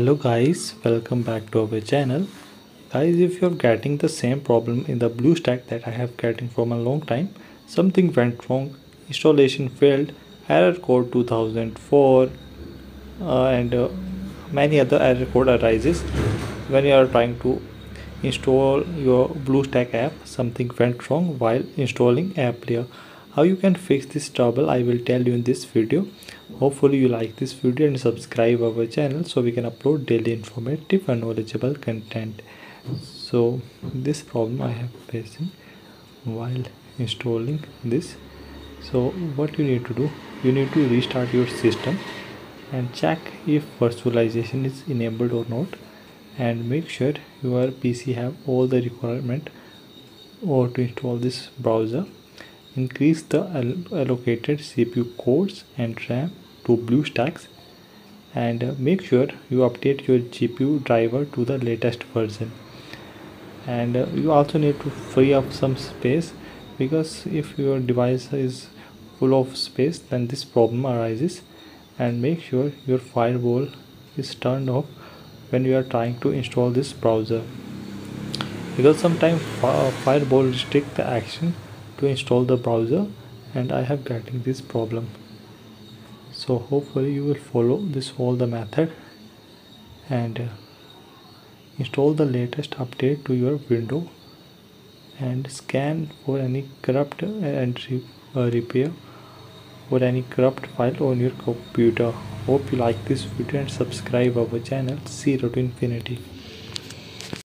hello guys welcome back to our channel. Guys if you're getting the same problem in the BlueStack that I have getting from a long time something went wrong installation failed error code 2004 uh, and uh, many other error code arises. When you are trying to install your BlueStack app something went wrong while installing App Player how you can fix this trouble I will tell you in this video hopefully you like this video and subscribe our channel so we can upload daily informative and knowledgeable content. So this problem I have facing while installing this. So what you need to do you need to restart your system and check if virtualization is enabled or not and make sure your PC have all the requirement or to install this browser. Increase the allocated CPU cores and RAM to BlueStacks and uh, make sure you update your GPU driver to the latest version. And uh, you also need to free up some space because if your device is full of space then this problem arises. And make sure your firewall is turned off when you are trying to install this browser. Because sometimes firewall restrict the action to install the browser and I have getting this problem so hopefully you will follow this all the method and uh, install the latest update to your window and scan for any corrupt and uh, repair or any corrupt file on your computer. Hope you like this video and subscribe our channel zero to infinity